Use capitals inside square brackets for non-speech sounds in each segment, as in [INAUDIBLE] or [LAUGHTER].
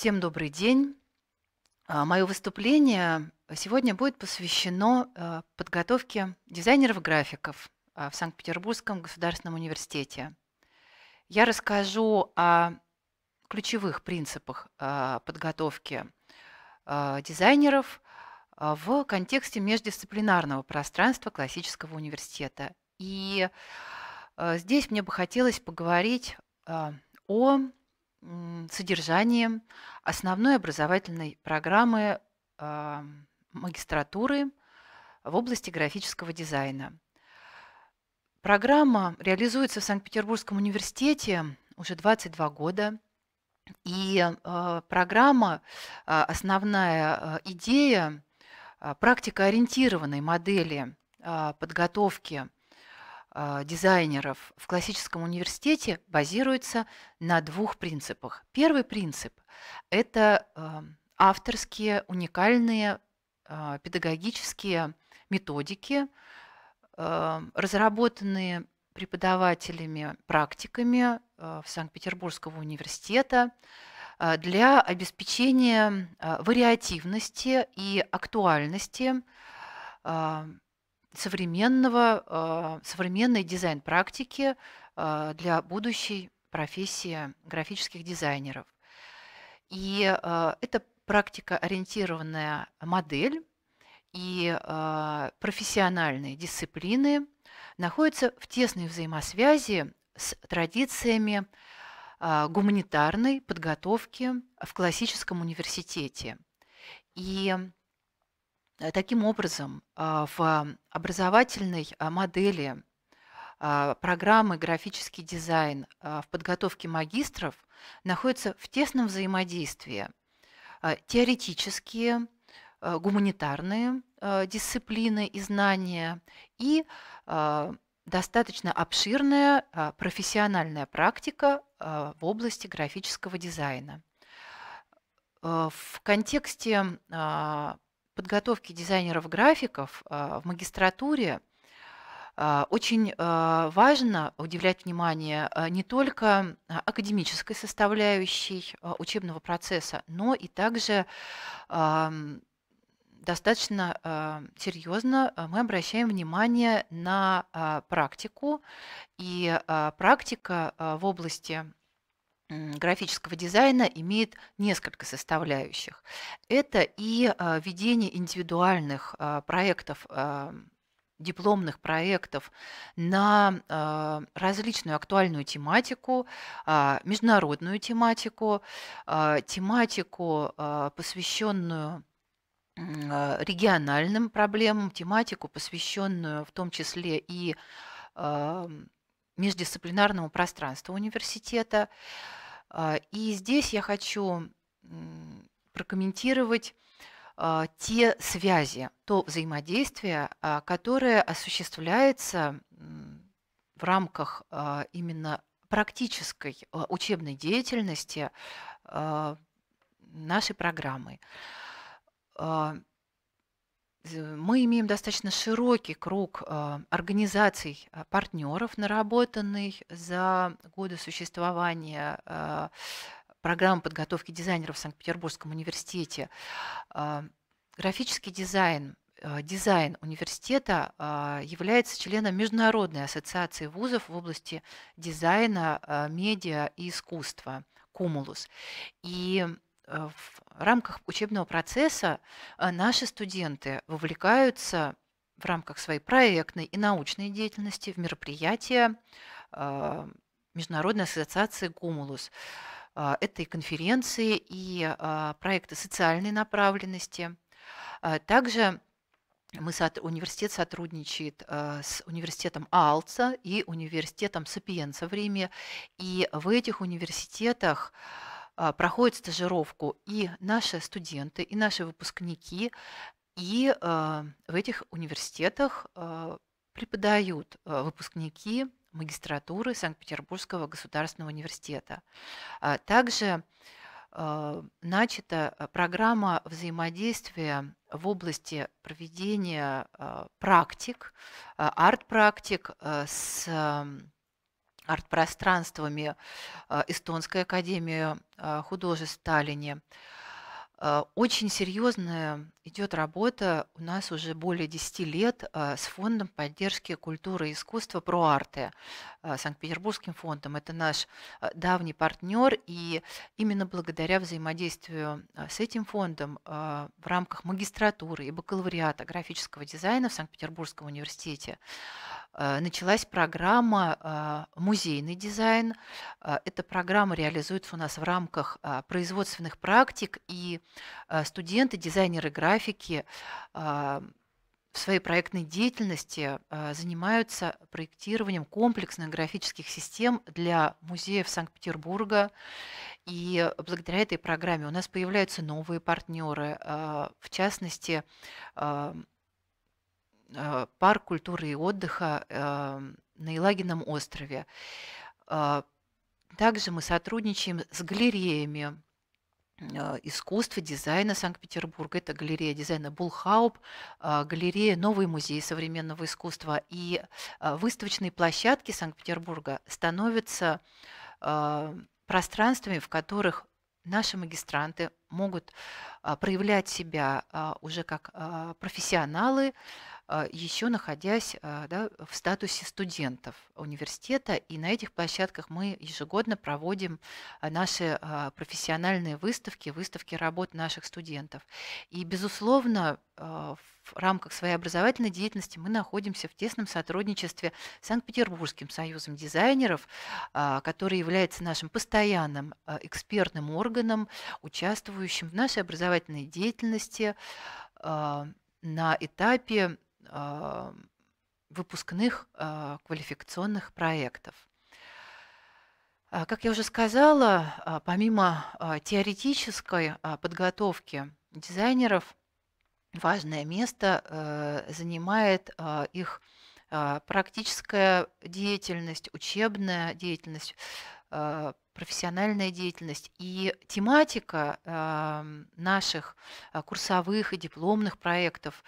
Всем добрый день. Мое выступление сегодня будет посвящено подготовке дизайнеров-графиков в Санкт-Петербургском государственном университете. Я расскажу о ключевых принципах подготовки дизайнеров в контексте междисциплинарного пространства классического университета. И здесь мне бы хотелось поговорить о содержании основной образовательной программы э, магистратуры в области графического дизайна. Программа реализуется в Санкт-Петербургском университете уже 22 года. И э, программа, э, основная идея практикоориентированной модели подготовки а, дизайнеров в классическом университете базируется на двух принципах. Первый принцип – это а, авторские, уникальные а, педагогические методики, разработанные преподавателями, практиками в Санкт-Петербургского университета для обеспечения вариативности и актуальности современного, а, современной дизайн-практики а, для будущей профессии графических дизайнеров. И а, это практика-ориентированная модель и профессиональные дисциплины находятся в тесной взаимосвязи с традициями гуманитарной подготовки в классическом университете. И таким образом, а, в образовательной а, модели а, программы «Графический дизайн» в подготовке магистров находятся в тесном взаимодействии теоретические, гуманитарные дисциплины и знания и достаточно обширная профессиональная практика в области графического дизайна. Э, в контексте подготовки дизайнеров-графиков а, в магистратуре а, очень а, важно уделять внимание не только академической составляющей учебного процесса, но и также достаточно серьезно мы обращаем внимание на практику. И практика в области графического дизайна имеет несколько составляющих. Это и а, ведение индивидуальных а, проектов а, дипломных проектов на различную актуальную тематику, международную тематику, тематику, посвященную региональным проблемам, тематику, посвященную в том числе и междисциплинарному пространству университета. А, и здесь я хочу прокомментировать а, те связи, то взаимодействие, а, которое осуществляется в рамках именно практической учебной деятельности нашей программы мы имеем достаточно широкий круг а, организаций, а, партнеров, наработанный за годы существования а, программы подготовки дизайнеров в Санкт-Петербургском университете. Графический дизайн дизайн университета является членом Международной ассоциации вузов в области дизайна, медиа и искусства «Кумулус». И в рамках учебного процесса э, наши студенты вовлекаются в рамках своей проектной и научной деятельности в мероприятия э, Международной ассоциации «Гумулус». Это и конференции, и проекты социальной направленности. Также мы, университет сотрудничает с университетом Алца и университетом Сапиенца в Риме. И в этих университетах проходят стажировку и наши студенты, и наши выпускники, и а, в этих университетах а, преподают выпускники магистратуры Санкт-Петербургского государственного университета. Также начата программа взаимодействия в области проведения практик, арт-практик с арт-пространствами Эстонской академии художеств в Таллине. Э, очень серьезная идет работа у нас уже более 10 лет э, с Фондом поддержки культуры и искусства «Проарте», э, Санкт-Петербургским фондом. Это наш давний партнер, и именно благодаря взаимодействию с этим фондом в рамках магистратуры и бакалавриата графического дизайна в Санкт-Петербургском университете началась программа а, «Музейный дизайн». А, эта программа реализуется у нас в рамках а, производственных практик, и студенты, дизайнеры графики в своей проектной деятельности занимаются проектированием комплексных графических систем для музеев Санкт-Петербурга. И благодаря этой программе у нас появляются новые партнеры, в частности, Э, парк культуры и отдыха на Елагином острове. Э, также мы сотрудничаем с галереями э, искусства, дизайна Санкт-Петербурга. Это галерея дизайна Bulthaup, галерея Новый музей современного искусства. И выставочные площадки Санкт-Петербурга становятся пространствами, в которых наши магистранты могут проявлять себя уже как профессионалы, а, еще находясь а, да, в статусе студентов университета. И на этих площадках мы ежегодно проводим а, наши профессиональные выставки, выставки работ наших студентов. И, безусловно, в рамках своей образовательной деятельности мы находимся в тесном сотрудничестве с Санкт-Петербургским союзом дизайнеров, который является нашим постоянным экспертным органом, участвующим в нашей образовательной деятельности на этапе а, выпускных а, квалификационных проектов. А, как я уже сказала, помимо теоретической подготовки дизайнеров, важное место э, занимает их практическая деятельность, учебная деятельность, профессиональная деятельность и тематика наших курсовых и дипломных проектов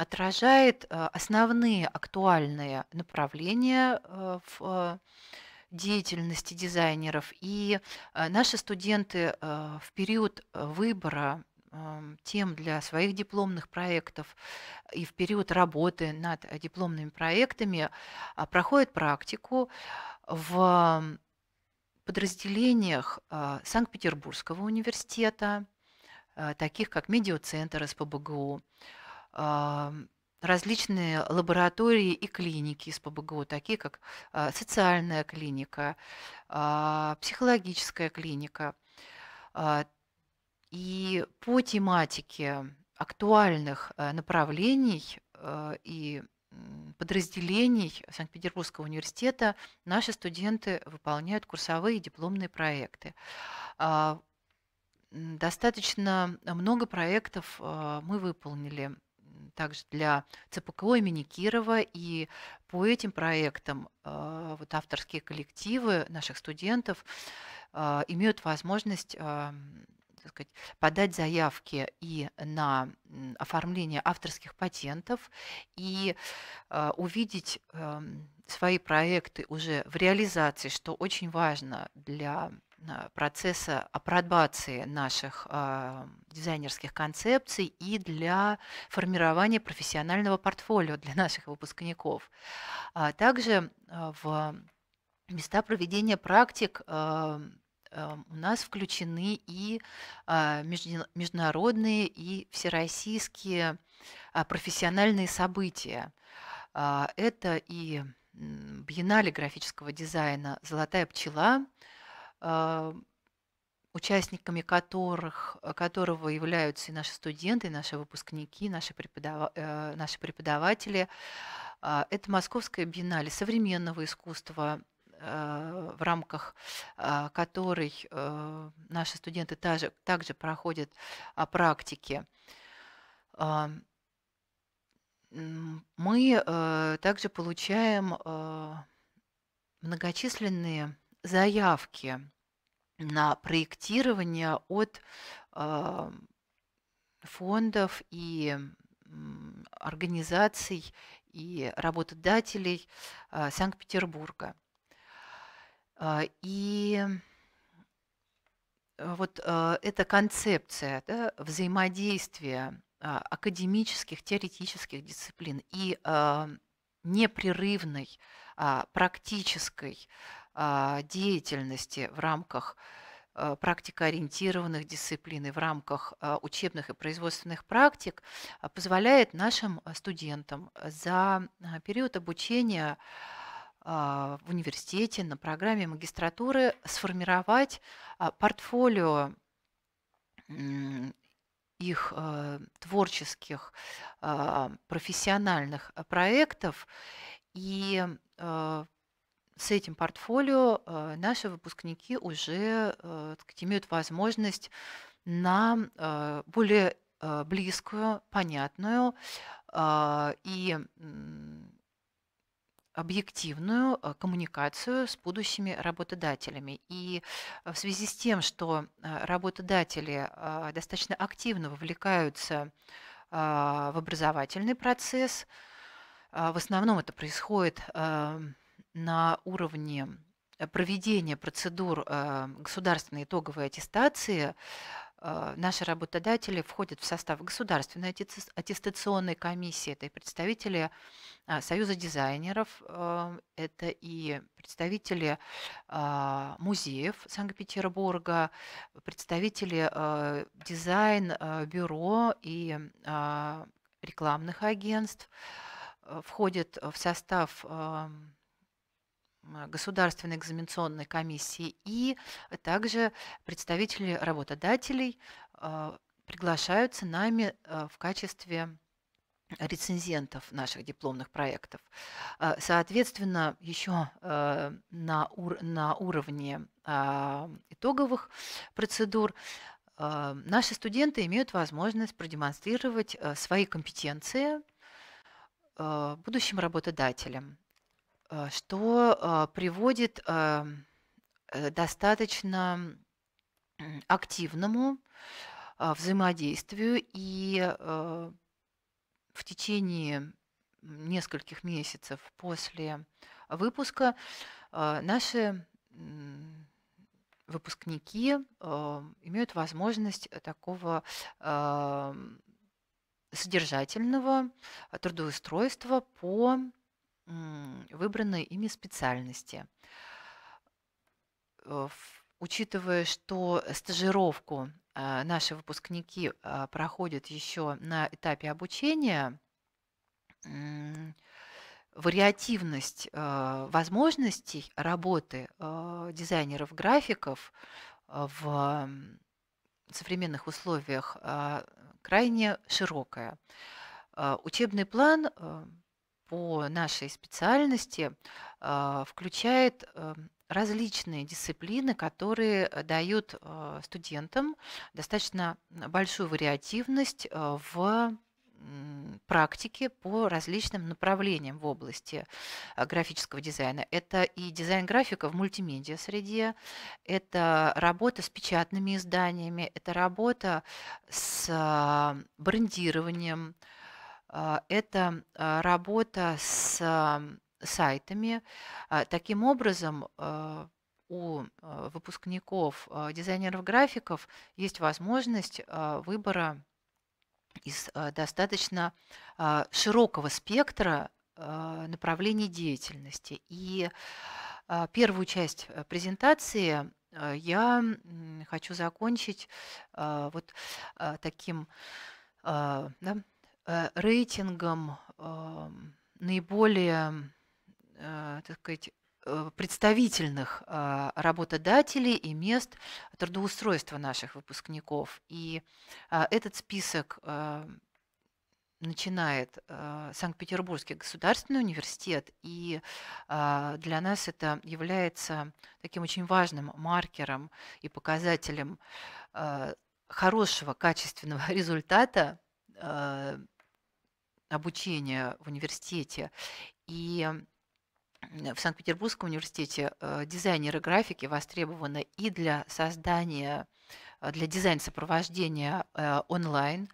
отражает э, основные актуальные направления э, в э, деятельности дизайнеров. И наши студенты в период выбора эм, тем для своих дипломных проектов и в период работы над дипломными проектами проходят практику в подразделениях Санкт-Петербургского университета, таких как Медиацентр СПБГУ, различные лаборатории и клиники из ПБГУ, такие как а, социальная клиника, а, психологическая клиника. А, и по тематике актуальных направлений и подразделений Санкт-Петербургского университета наши студенты выполняют курсовые и дипломные проекты. Достаточно много проектов мы выполнили также для ЦПКО имени Кирова. И по этим проектам э, вот авторские коллективы наших студентов э, имеют возможность э, так сказать, подать заявки и на оформление авторских патентов, и увидеть эм, свои проекты уже в реализации, что очень важно для процесса апробации наших э, дизайнерских концепций и для формирования профессионального портфолио для наших выпускников. А также э, в места проведения практик у нас включены и международные и всероссийские профессиональные события. Это и Биеннале графического дизайна «Золотая пчела», а, участниками которых, которого являются и наши студенты, и наши выпускники, наши, преподав... Э, наши преподаватели. А, это Московская биеннале современного искусства, э, в рамках а, которой э, наши студенты также, также проходят практики. Мы также получаем многочисленные заявки на проектирование от э, фондов и организаций и работодателей Санкт-Петербурга. И вот эта концепция да, взаимодействия академических, теоретических дисциплин и непрерывной практической деятельности в рамках Э, практикоориентированных дисциплин и в рамках э, учебных и производственных практик позволяет нашим студентам за период обучения в университете на программе магистратуры сформировать портфолио их творческих профессиональных проектов и с этим портфолио э, наши выпускники уже э, сказать, имеют возможность на э, более близкую, понятную и объективную коммуникацию с будущими работодателями. И в связи с тем, что работодатели достаточно активно вовлекаются в образовательный процесс, в основном это происходит на уровне э, проведения процедур э, государственной итоговой аттестации э, наши работодатели входят в состав государственной аттестационной комиссии. Это и представители Союза дизайнеров, это и представители музеев Санкт-Петербурга, представители дизайн-бюро и рекламных агентств входят в состав Государственной экзаменационной комиссии и также представители работодателей а, приглашаются нами а, в качестве рецензентов наших дипломных проектов. А, соответственно, еще на, ур на уровне итоговых процедур наши студенты имеют возможность продемонстрировать свои компетенции будущим работодателям. Э, что э, приводит э, достаточно активному взаимодействию и в течение нескольких месяцев после выпуска наши выпускники имеют возможность такого содержательного трудоустройства по выбранной ими специальности. Э, учитывая, что стажировку а, наши выпускники а, проходят еще на этапе обучения, вариативность возможностей работы дизайнеров-графиков в современных условиях крайне широкая. Учебный план по нашей специальности а, включает э, различные дисциплины, которые э, дают э, студентам достаточно большую вариативность в практике по различным направлениям в области графического дизайна. Это и дизайн графика в мультимедиа среде, это работа с печатными изданиями, это работа с брендированием, это а, работа с сайтами. А, таким образом, у выпускников дизайнеров-графиков есть возможность выбора из достаточно широкого спектра направлений деятельности. И первую часть э, презентации я хочу закончить вот таким да, рейтингом наиболее, э, так сказать, э, представительных работодателей и мест трудоустройства наших выпускников. И этот список начинает Санкт-Петербургский государственный университет, и для нас это является таким очень важным маркером и показателем хорошего, качественного [LAUGHS] результата обучения в университете. И в Санкт-Петербургском университете э, дизайнеры графики востребованы и для создания для дизайн-сопровождения онлайн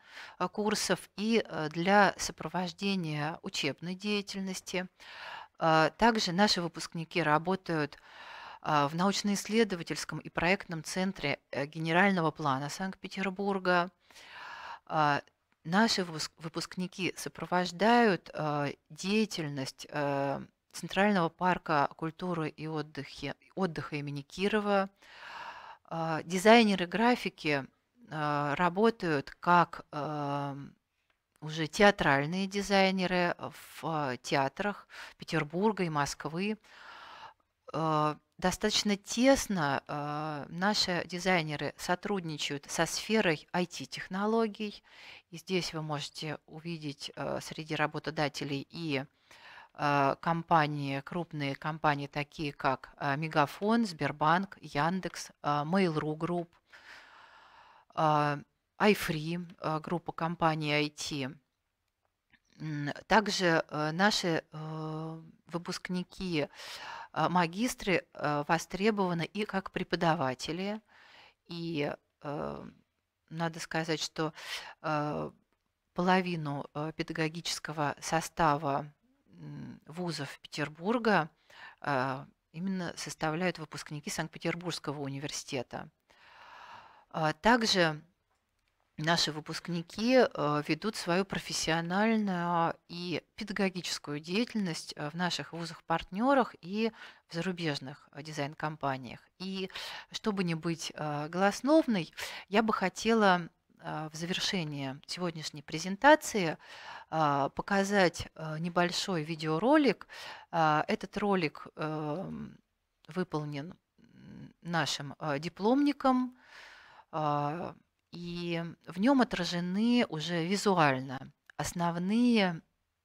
курсов и для сопровождения учебной деятельности. Также наши выпускники работают в научно-исследовательском и проектном центре Генерального плана Санкт-Петербурга. Наши выпускники сопровождают деятельность Центрального парка культуры и отдыхи, отдыха имени Кирова. А, дизайнеры графики а, работают как а, уже театральные дизайнеры в театрах Петербурга и Москвы. Достаточно тесно наши дизайнеры сотрудничают со сферой IT-технологий. И здесь вы можете увидеть среди работодателей и а, компании, крупные компании, такие как а, Мегафон, Сбербанк, Яндекс, а, Mail.ru Group, iFree, группа компаний IT. Также наши выпускники, магистры востребованы и как преподаватели. И надо сказать, что половину педагогического состава вузов Петербурга а, именно составляют выпускники Санкт-Петербургского университета. А, также наши выпускники а, ведут свою профессиональную и педагогическую деятельность в наших вузах-партнерах и в зарубежных дизайн-компаниях. И чтобы не быть голословной, я бы хотела в завершение сегодняшней презентации показать небольшой видеоролик. Этот ролик эм, выполнен нашим дипломником, и в нем отражены уже визуально основные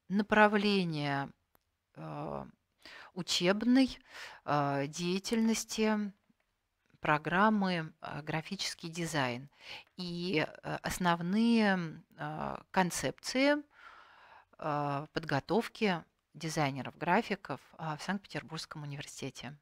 направления учебной деятельности программы графический дизайн и э, основные концепции подготовки дизайнеров, графиков в Санкт-Петербургском университете.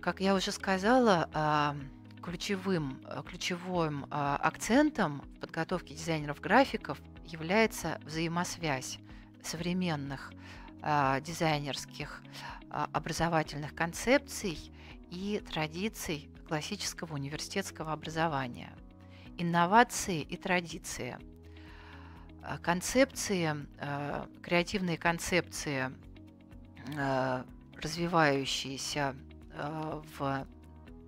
Как я уже сказала, а, ключевым, ключевым акцентом в подготовке дизайнеров-графиков является взаимосвязь современных дизайнерских образовательных концепций и традиций классического университетского образования, инновации и традиции, а, концепции, а, креативные концепции, а, развивающиеся в,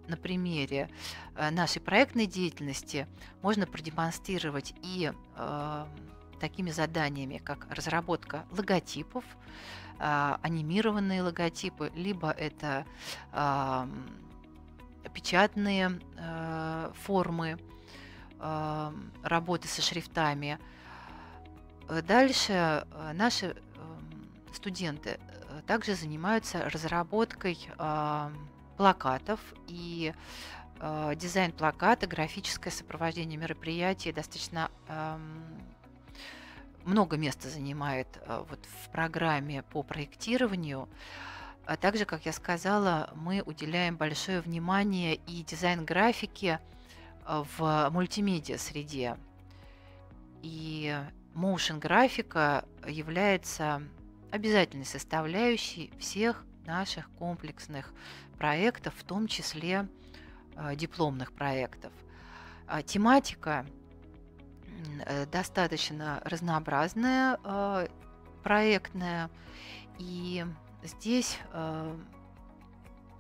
на примере нашей проектной деятельности, можно продемонстрировать и такими заданиями, как разработка логотипов, анимированные логотипы, либо это печатные э, формы э, работы со шрифтами. Э, дальше э, наши э, студенты э, также занимаются разработкой э, плакатов и э, дизайн плаката, графическое сопровождение мероприятий достаточно много места занимает э, вот в программе по проектированию. А также, как я сказала, мы уделяем большое внимание и дизайн-графике э, в мультимедиа среде. И motion графика является обязательной составляющей всех наших комплексных проектов, в том числе э, дипломных проектов. А тематика э, достаточно разнообразная, проектная, и Здесь э,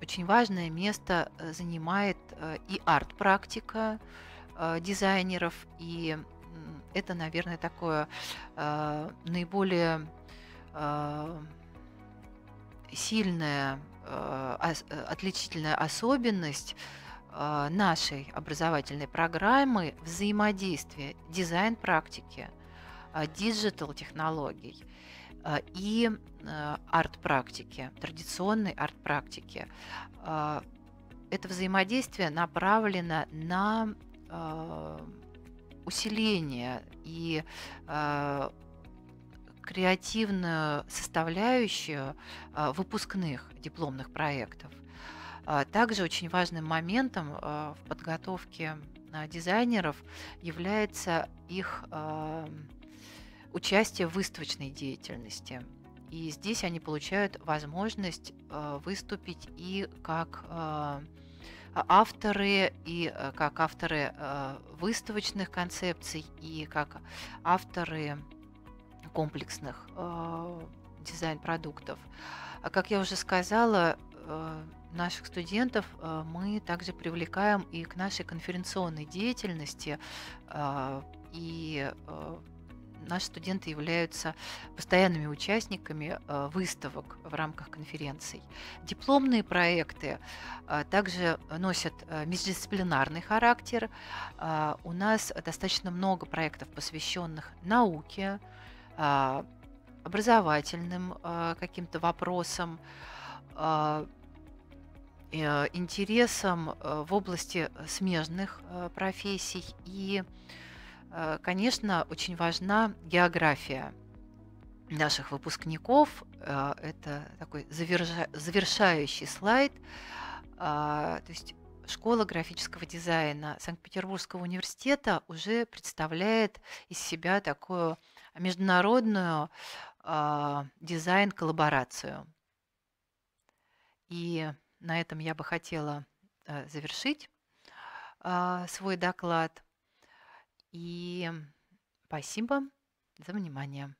очень важное место э, занимает э, и арт-практика э, дизайнеров, и это, наверное, такое э, наиболее э, сильная э, э, отличительная особенность э, нашей образовательной программы взаимодействия дизайн-практики, диджитал-технологий а, и а, арт-практики, традиционной арт-практики. А, это взаимодействие направлено на креативную составляющую а, выпускных дипломных проектов. А, также очень важным моментом а, в подготовке дизайнеров является их участие в выставочной деятельности. И здесь они получают возможность выступить и как авторы, и как авторы выставочных концепций, и как авторы комплексных э, дизайн-продуктов. А как я уже сказала, э, наших студентов э, мы также привлекаем и к нашей конференционной деятельности, э, и э, наши студенты являются постоянными участниками э, выставок в рамках конференций. Дипломные проекты э, также носят э, междисциплинарный характер. У нас достаточно много проектов, посвященных науке, а, образовательным а, каким-то вопросам, а, э, интересам в области смежных профессий. И, конечно, очень важна география наших выпускников. Это такой завершающий слайд. То есть Школа графического дизайна Санкт-Петербургского университета уже представляет из себя такую международную э, дизайн-коллаборацию. И на этом я бы хотела э, завершить э, свой доклад. И спасибо за внимание.